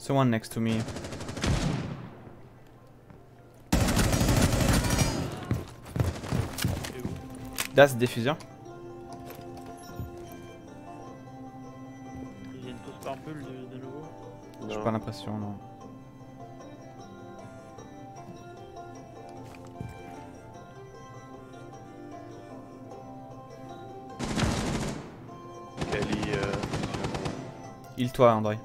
Someone next to me. Das, diffuseur. Ils viennent tous par bulle de, de nouveau. J'ai pas l'impression, non. Kali, euh, Il toi, André.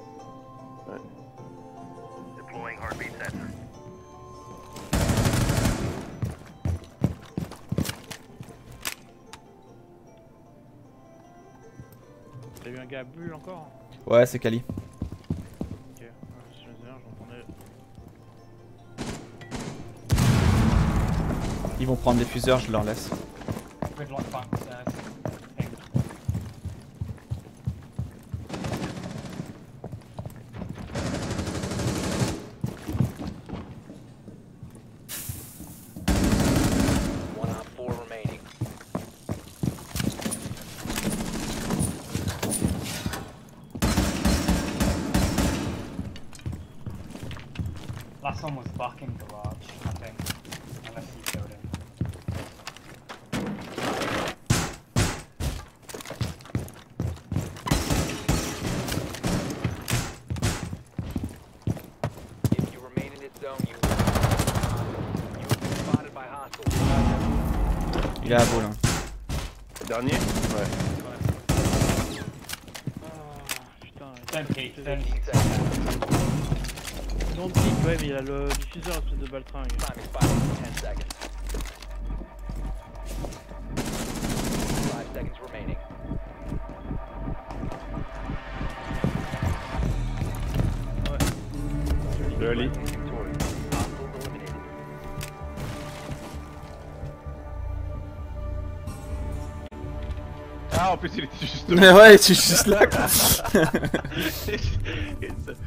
T'as vu un gars à bulle encore Ouais, c'est Kali. Ok, ouais, je un, j'entendais. Ils vont prendre des fuseurs, je leur laisse. Last one was back in garage, I think. Unless he killed him. If you remain in this zone, you will you will be spotted by hostiles. Il est à boule. hein. Dernier Ouais. Ah, putain. Don't peek, don't peek. seconds. Non, pique, ouais, mais il a le diffuseur, espèce de baltringue. Time expires in 10 seconds. Five seconds remaining. Joli. Ah, en plus, il était juste Mais ouais, tu es juste là quoi.